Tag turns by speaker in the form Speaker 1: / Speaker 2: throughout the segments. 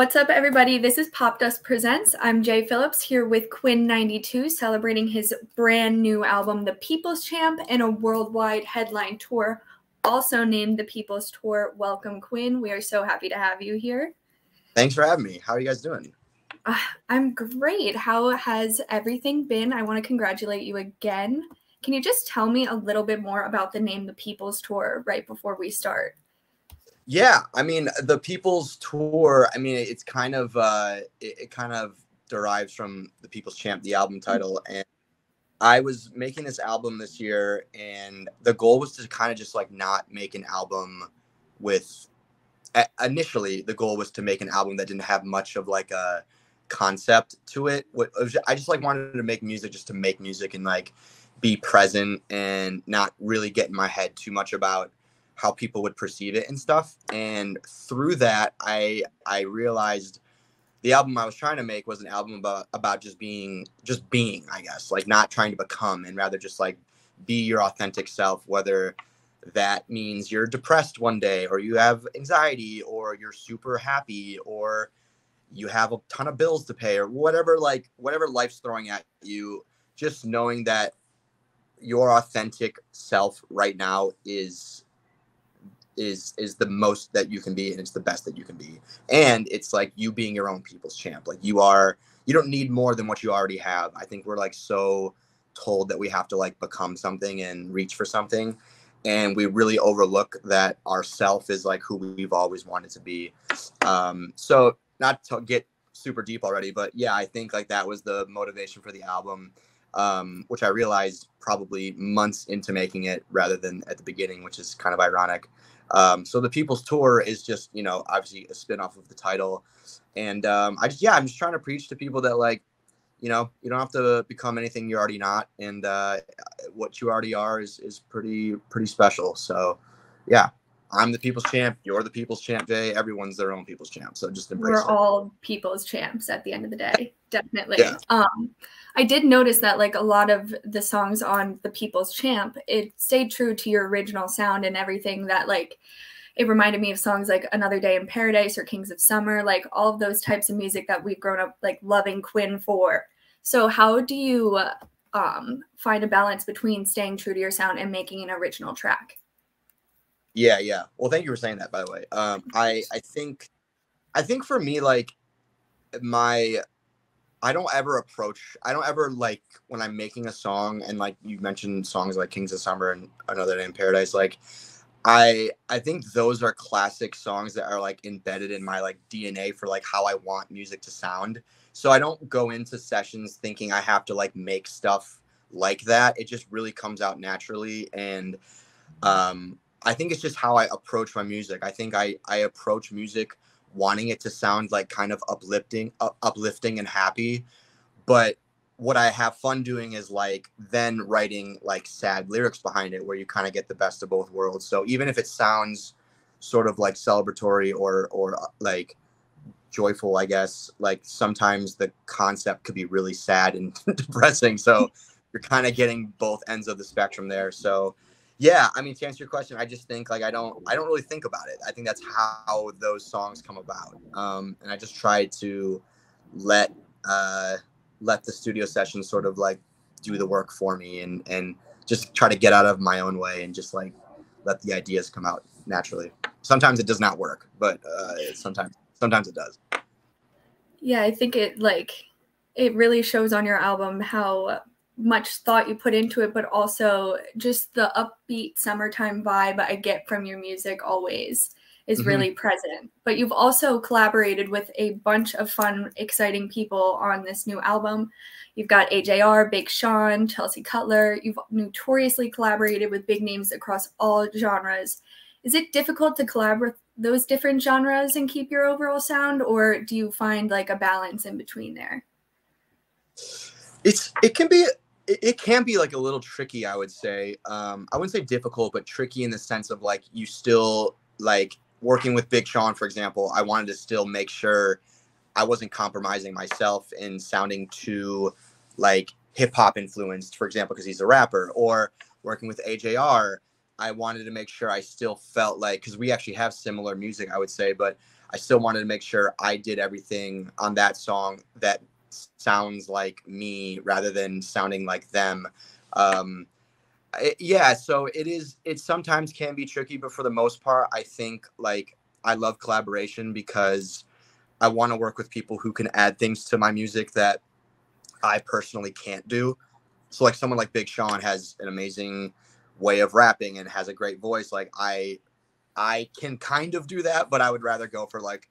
Speaker 1: What's up, everybody? This is Popdust Presents. I'm Jai Phillips here with Quinn XCII, celebrating his brand new album, The People's Champ, and a worldwide headline tour, also named The People's Tour. Welcome, Quinn. We are so happy to have you here.
Speaker 2: Thanks for having me. How are you guys doing?
Speaker 1: Uh, I'm great. How has everything been? I want to congratulate you again. Can you just tell me a little bit more about the name The People's Tour right before we start?
Speaker 2: Yeah, I mean the People's Tour. I mean it's kind of uh, it, it kind of derives from the People's Champ, the album mm-hmm. title, and I was making this album this year, and the goal was to kind of just like not make an album with. Initially, the goal was to make an album that didn't have much of like a concept to it. What I just like wanted to make music just to make music and like be present and not really get in my head too much about how people would perceive it and stuff. And through that, I I realized the album I was trying to make was an album about about just being just being, I guess, like not trying to become and rather just like be your authentic self, whether that means you're depressed one day or you have anxiety or you're super happy or you have a ton of bills to pay or whatever like whatever life's throwing at you just knowing that your authentic self right now is is is the most that you can be and it's the best that you can be. And it's like you being your own people's champ. Like you are you don't need more than what you already have. I think we're like so told that we have to like become something and reach for something. And we really overlook that ourself is like who we've always wanted to be. Um so not to get super deep already but yeah i think like that was the motivation for the album um, which I realized probably months into making it rather than at the beginning, which is kind of ironic. Um, so the People's Tour is just, you know, obviously a spinoff of the title. And um, I just, yeah, I'm just trying to preach to people that like, you know, you don't have to become anything you're already not. And uh, what you already are is, is pretty, pretty special. So yeah, I'm the people's champ. You're the people's champ, Jai. Everyone's their own people's champ. So just embrace
Speaker 1: We're
Speaker 2: it.
Speaker 1: all people's champs at the end of the day. Definitely. Yeah. Um, I did notice that like a lot of the songs on the people's champ, it stayed true to your original sound and everything that like it reminded me of songs like Another Day in Paradise or Kings of Summer, like all of those types of music that we've grown up like loving Quinn for. So how do you um, find a balance between staying true to your sound and making an original track?
Speaker 2: Yeah, yeah. Well, thank you for saying that. By the way, um, I I think, I think for me, like my, I don't ever approach. I don't ever like when I'm making a song, and like you mentioned songs like Kings of Summer and Another Day in Paradise. Like, I I think those are classic songs that are like embedded in my like DNA for like how I want music to sound. So I don't go into sessions thinking I have to like make stuff like that. It just really comes out naturally and um I think it's just how I approach my music. I think I I approach music wanting it to sound like kind of uplifting, uh, uplifting and happy, but what I have fun doing is like then writing like sad lyrics behind it, where you kind of get the best of both worlds. So even if it sounds sort of like celebratory or or uh, like joyful, I guess like sometimes the concept could be really sad and depressing. So you're kind of getting both ends of the spectrum there. So yeah i mean to answer your question i just think like i don't i don't really think about it. I think that's how those songs come about um, and i just try to let uh, let the studio sessions sort of like do the work for me and and just try to get out of my own way and just like let the ideas come out naturally. Sometimes it does not work but uh, sometimes sometimes it does.
Speaker 1: Yeah i think it like it really shows on your album how much thought you put into it, but also just the upbeat summertime vibe I get from your music always is mm-hmm. really present. But you've also collaborated with a bunch of fun, exciting people on this new album. You've got AJR, Big Sean, Chelsea Cutler. You've notoriously collaborated with big names across all genres. Is it difficult to collaborate those different genres and keep your overall sound, or do you find like a balance in between there?
Speaker 2: It's it can be it, can be like a little tricky i would say. Um i wouldn't say difficult but tricky in the sense of like you still like working with big sean for example i wanted to still make sure i wasn't compromising myself in sounding too like hip-hop influenced for example because he's a rapper or working with ajr i wanted to make sure i still felt like because we actually have similar music i would say but I still wanted to make sure I did everything on that song that sounds like me rather than sounding like them. Um, it, yeah, so it is. It sometimes can be tricky, but for the most part, I think like I love collaboration because I want to work with people who can add things to my music that I personally can't do. So like someone like Big Sean has an amazing way of rapping and has a great voice. Like I I can kind of do that, but I would rather go for like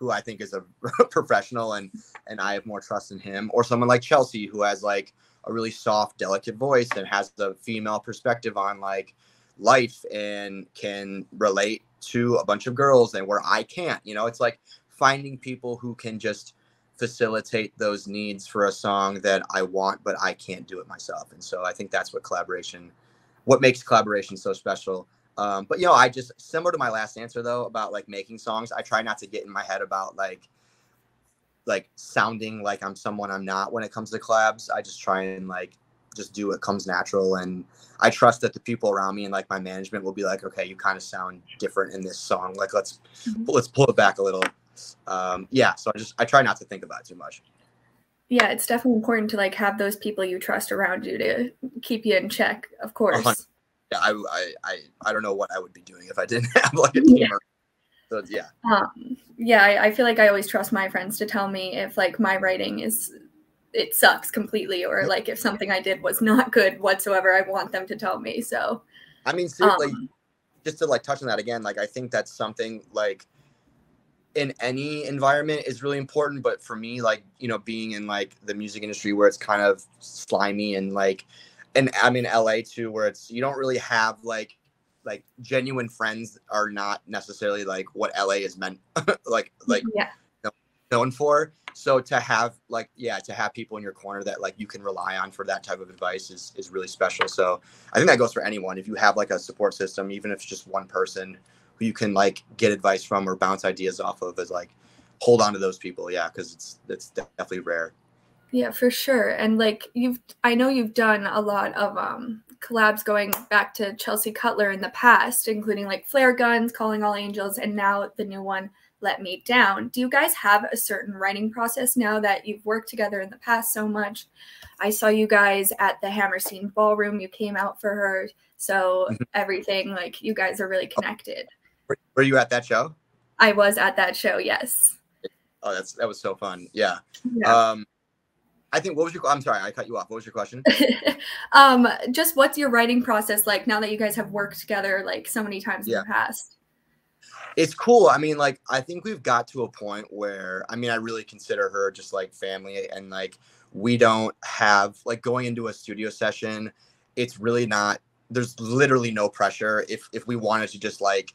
Speaker 2: who I think is a professional and and I have more trust in him, or someone like Chelsea who has like a really soft, delicate voice and has the female perspective on like life and can relate to a bunch of girls and where I can't. You know, it's like finding people who can just facilitate those needs for a song that I want, but I can't do it myself. And so I think that's what collaboration, what makes collaboration so special. Um, but you know, I just similar to my last answer though about like making songs. I try not to get in my head about like like sounding like I'm someone I'm not when it comes to collabs. I just try and like just do what comes natural and I trust that the people around me and like my management will be like, okay, you kind of sound different in this song. Like let's mm-hmm. let's pull it back a little um, yeah, so I just I try not to think about too much.
Speaker 1: Yeah, it's definitely important to like have those people you trust around you to keep you in check, of course. Uh-huh.
Speaker 2: Yeah, I, I I I don't know what I would be doing if I didn't have like a team. Yeah. So yeah.
Speaker 1: Um, yeah, I, I feel like I always trust my friends to tell me if like my writing is it sucks completely or like if something I did was not good whatsoever, I want them to tell me. So
Speaker 2: I mean seriously um, just to like touch on that again, like I think that's something like in any environment is really important but for me like you know being in like the music industry where it's kind of slimy and like and i'm in la too where it's you don't really have like like genuine friends are not necessarily like what la is meant like like
Speaker 1: yeah.
Speaker 2: known for. So to have like yeah to have people in your corner that like you can rely on for that type of advice is is really special. So i think that goes for anyone. If you have like a support system even if it's just one person who you can like get advice from or bounce ideas off of is like hold on to those people. Yeah because it's it's definitely rare
Speaker 1: yeah for sure and like you've i know you've done a lot of um collabs going back to chelsea cutler in the past including like flare guns calling all angels and now the new one let me down do you guys have a certain writing process now that you've worked together in the past so much i saw you guys at the hammerstein ballroom you came out for her so mm-hmm. everything like you guys are really connected
Speaker 2: were you at that show?
Speaker 1: I was at that show. Yes.
Speaker 2: Oh, that's that was so fun. Yeah. yeah. Um, I think what was your? I'm sorry, I cut you off. What was your question?
Speaker 1: um, just what's your writing process like now that you guys have worked together like so many times yeah. in the past?
Speaker 2: It's cool. I mean, like I think we've got to a point where I mean, I really consider her just like family, and like we don't have like going into a studio session. It's really not. There's literally no pressure. If if we wanted to just like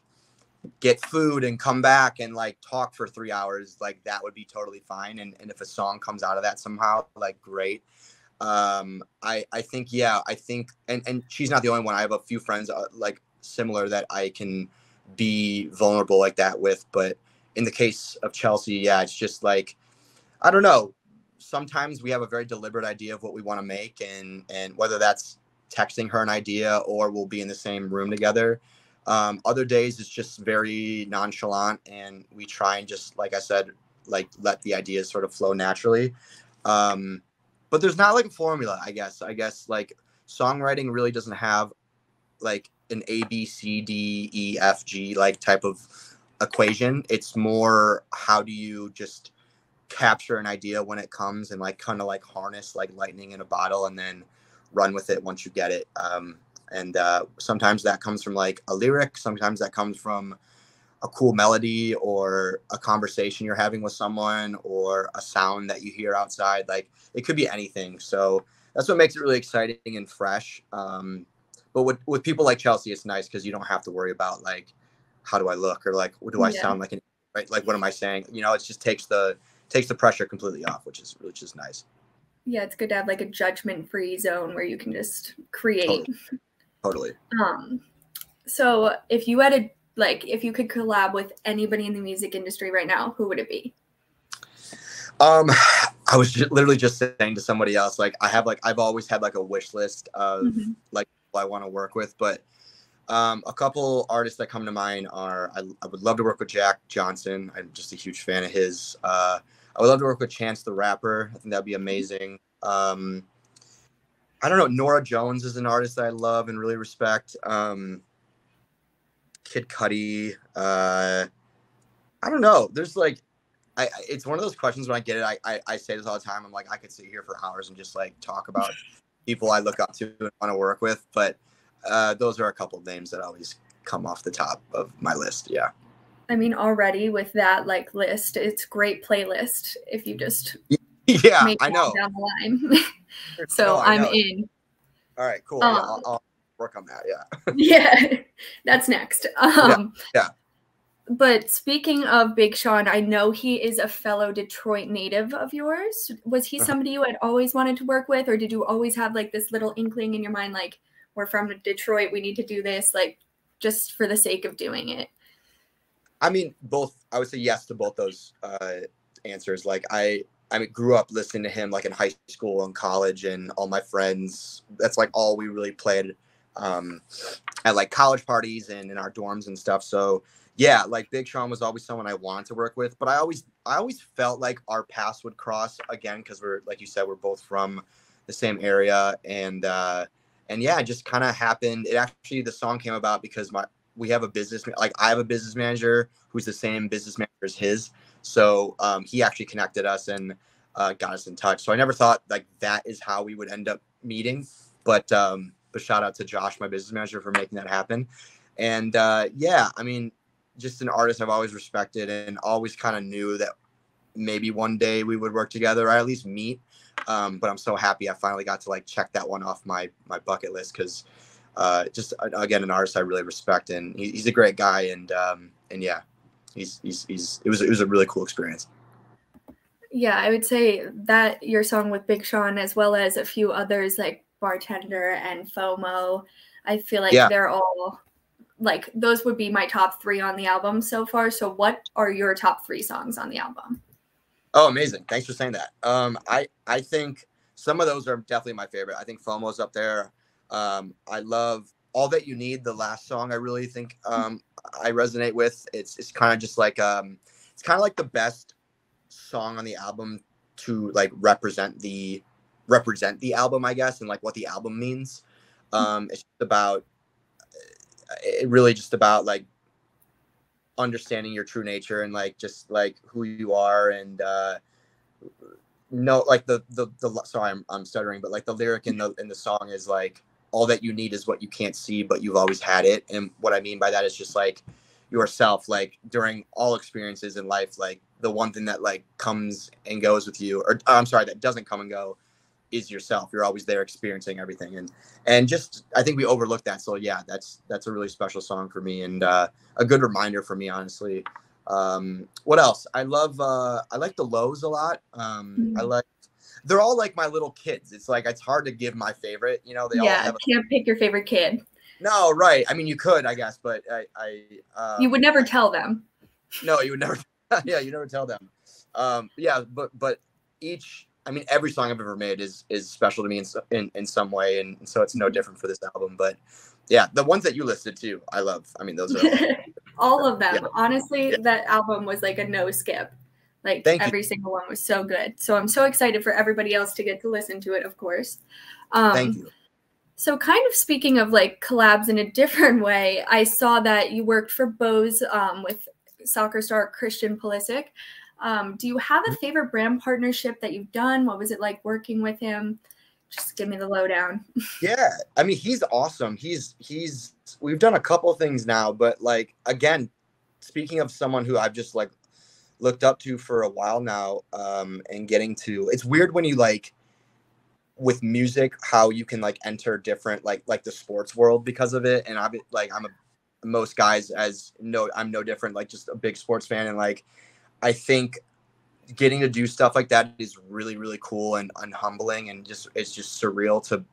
Speaker 2: get food and come back and like talk for three hours like that would be totally fine. And, and if a song comes out of that somehow like great. Um i i think yeah i think and and she's not the only one. I have a few friends uh, like similar that i can be vulnerable like that with. But in the case of chelsea yeah it's just like i don't know. Sometimes we have a very deliberate idea of what we want to make and and whether that's texting her an idea or we'll be in the same room together um, other days it's just very nonchalant, and we try and just, like I said, like let the ideas sort of flow naturally. Um, but there's not like a formula, I guess. I guess like songwriting really doesn't have like an A B C D E F G like type of equation. It's more how do you just capture an idea when it comes and like kind of like harness like lightning in a bottle and then run with it once you get it. Um, and uh, sometimes that comes from like a lyric sometimes that comes from a cool melody or a conversation you're having with someone or a sound that you hear outside. Like it could be anything. So that's what makes it really exciting and fresh. Um, but with, with people like chelsea it's nice because you don't have to worry about like how do i look or like what do i yeah. sound like an, right? Like what am i saying? You know it just takes the takes the pressure completely off which is which is nice.
Speaker 1: Yeah it's good to have like a judgment free zone where you can just create. Totally.
Speaker 2: Totally.
Speaker 1: Um, so if you had a like, if you could collab with anybody in the music industry right now, who would it be?
Speaker 2: Um, I was just, literally just saying to somebody else, like I have like I've always had like a wish list of mm-hmm. like I want to work with, but Um, a couple artists that come to mind are I, I, would love to work with Jack Johnson. I'm just a huge fan of his. Uh, I would love to work with Chance the Rapper. I think that'd be amazing. Um, I don't know. Norah Jones is an artist that I love and really respect. Um, Kid Cudi. Uh, I don't know. There's like, I it's one of those questions when I get it. I, I I say this all the time. I'm like, I could sit here for hours and just like talk about people I look up to and want to work with. But uh, those are a couple of names that always come off the top of my list. Yeah.
Speaker 1: I mean, already with that like list, it's great playlist. If you just
Speaker 2: yeah, I know
Speaker 1: down the line. so no, I'm in.
Speaker 2: All right, cool. Um, yeah, I'll, I'll, work on that. Yeah.
Speaker 1: yeah, that's next. Um,
Speaker 2: yeah. yeah.
Speaker 1: But speaking of Big Sean, I know he is a fellow Detroit native of yours. Was he uh-huh. somebody you had always wanted to work with, or did you always have like this little inkling in your mind, like we're from Detroit, we need to do this, like just for the sake of doing it?
Speaker 2: I mean, both. I would say yes to both those uh, answers. Like I, I mean, grew up listening to him like in high school and college, and all my friends. That's like all we really played um, at like college parties and in our dorms and stuff. So yeah, like Big Sean was always someone I wanted to work with, but I always I always felt like our paths would cross again because we're like you said we're both from the same area and uh and yeah, it just kind of happened. It actually the song came about because my we have a business like I have a business manager who's the same business manager as his, so um, he actually connected us and uh, got us in touch. So I never thought like that is how we would end up meeting, but um, but shout out to Josh, my business manager, for making that happen. And uh, yeah, I mean, just an artist I've always respected and always kind of knew that maybe one day we would work together or at least meet. Um, but I'm so happy I finally got to like check that one off my my bucket list because uh, just again an artist I really respect and he, he's a great guy and um, and yeah, he's he's he's it was it was a really cool experience.
Speaker 1: Yeah, I would say that your song with Big Sean as well as a few others like Bartender and FOMO, I feel like yeah. they're all like those would be my top three on the album so far. So what are your top three songs on the album?
Speaker 2: Oh, amazing. Thanks for saying that. Um, I, I think some of those are definitely my favorite. I think FOMO's up there. Um, I love all that you need. The last song I really think um, I resonate with. It's it's kind of just like um, it's kind of like the best song on the album to like represent the represent the album, I guess, and like what the album means. Um, it's about it really just about like understanding your true nature and like just like who you are and uh no like the the the sorry I'm, I'm stuttering but like the lyric in the in the song is like all that you need is what you can't see but you've always had it and what i mean by that is just like yourself like during all experiences in life like the one thing that like comes and goes with you or i'm sorry that doesn't come and go is yourself. You're always there experiencing everything. And and just I think we overlook that. So yeah, that's that's a really special song for me and uh, a good reminder for me, honestly. Um, what else? I love uh, I like the lows a lot. Um, mm-hmm. I like they're all like my little kids. It's like it's hard to give my favorite. You know, they
Speaker 1: yeah,
Speaker 2: all have
Speaker 1: a- can't pick your favorite kid.
Speaker 2: No, right. I mean, you could, I guess, but I, I
Speaker 1: uh, you would never tell them.
Speaker 2: No, you would never. yeah, you never tell them. Um, yeah, but but each I mean, every song I've ever made is is special to me in in, in some way, and so it's no different for this album. But yeah, the ones that you listed too, I love. I mean, those are
Speaker 1: all of them. Yeah. Honestly, yeah. that album was like a no skip. Like Thank every you. single one was so good. So I'm so excited for everybody else to get to listen to it. Of course.
Speaker 2: Um, Thank you.
Speaker 1: So, kind of speaking of like collabs in a different way, I saw that you worked for Bose um, with soccer star Christian Pulisic. Um, do you have a mm-hmm. favorite brand partnership that you've done? What was it like working with him? Just give me the lowdown.
Speaker 2: yeah, I mean he's awesome. He's he's we've done a couple things now, but like again, speaking of someone who I've just like looked up to for a while now, um, and getting to it's weird when you like with music how you can like enter different like like the sports world because of it and i'm like i'm a most guys as no i'm no different like just a big sports fan and like I think getting to do stuff like that is really really cool and, and humbling and just it's just surreal to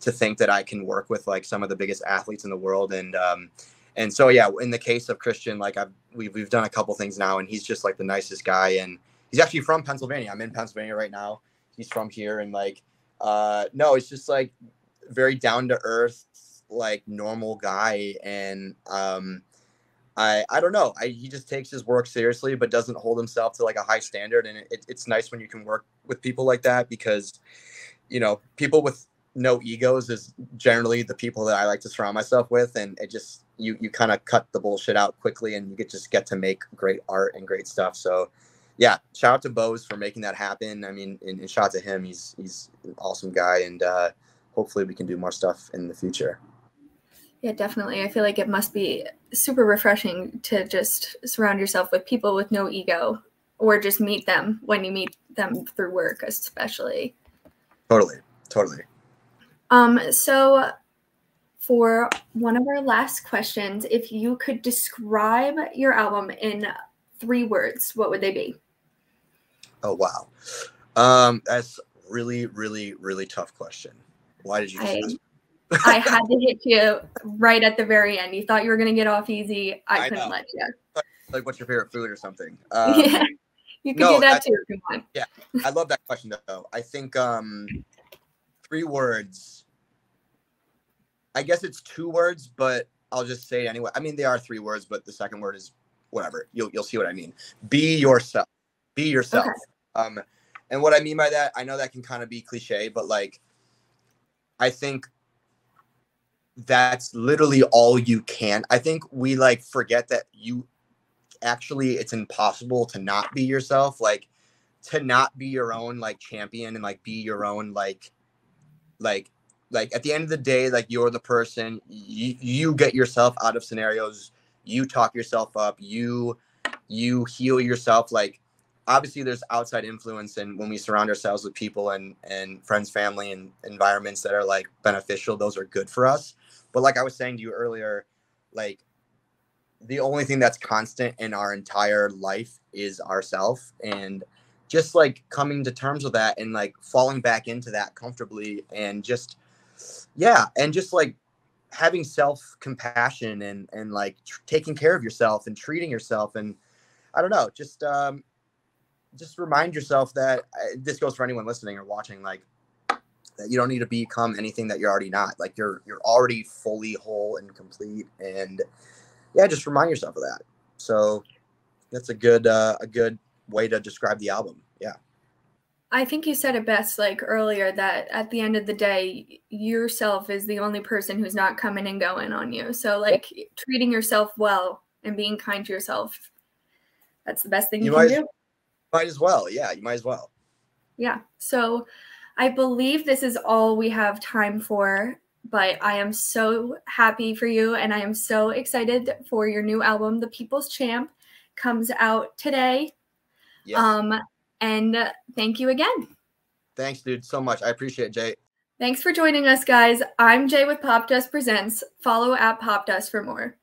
Speaker 2: to think that I can work with like some of the biggest athletes in the world and um and so yeah in the case of Christian like I've we've, we've done a couple things now and he's just like the nicest guy and he's actually from Pennsylvania I'm in Pennsylvania right now he's from here and like uh no it's just like very down to earth like normal guy and um I I don't know. I, he just takes his work seriously, but doesn't hold himself to like a high standard. And it, it's nice when you can work with people like that because, you know, people with no egos is generally the people that I like to surround myself with, and it just you you kind of cut the bullshit out quickly, and you get just get to make great art and great stuff. So, yeah, shout out to Bose for making that happen. I mean, and, and shout out to him. He's he's an awesome guy, and uh, hopefully we can do more stuff in the future.
Speaker 1: Yeah, definitely. I feel like it must be super refreshing to just surround yourself with people with no ego or just meet them when you meet them through work, especially.
Speaker 2: Totally. Totally.
Speaker 1: Um, so for one of our last questions, if you could describe your album in three words, what would they be?
Speaker 2: Oh wow. Um, that's really, really, really tough question. Why did you I,
Speaker 1: I had to hit you right at the very end. You thought you were gonna get off easy. I, I couldn't know. let you.
Speaker 2: Like, what's your favorite food or something? Um,
Speaker 1: yeah, you could no, do that too. Come on.
Speaker 2: Yeah, I love that question though. I think um, three words. I guess it's two words, but I'll just say it anyway. I mean, they are three words, but the second word is whatever. You'll you'll see what I mean. Be yourself. Be yourself. Okay. Um, and what I mean by that, I know that can kind of be cliche, but like, I think that's literally all you can. I think we like forget that you actually it's impossible to not be yourself. Like to not be your own like champion and like be your own like like like at the end of the day like you're the person you, you get yourself out of scenarios you talk yourself up you you heal yourself like obviously there's outside influence and when we surround ourselves with people and and friends family and environments that are like beneficial those are good for us. But like I was saying to you earlier, like the only thing that's constant in our entire life is ourself and just like coming to terms with that and like falling back into that comfortably and just yeah and just like having self compassion and and like tr- taking care of yourself and treating yourself and i don't know just um just remind yourself that uh, this goes for anyone listening or watching like that you don't need to become anything that you're already not. Like you're you're already fully whole and complete. And yeah, just remind yourself of that. So that's a good uh, a good way to describe the album. Yeah.
Speaker 1: I think you said it best like earlier that at the end of the day, yourself is the only person who's not coming and going on you. So like treating yourself well and being kind to yourself, that's the best thing you, you can do.
Speaker 2: Might as well. Yeah, you might as well.
Speaker 1: Yeah. So I believe this is all we have time for, but I am so happy for you and I am so excited for your new album, The People's Champ, comes out today. Yes. Um, and thank you again.
Speaker 2: Thanks, dude, so much. I appreciate it, Jai.
Speaker 1: Thanks for joining us, guys. I'm Jai with Popdust Presents. Follow at Popdust for more.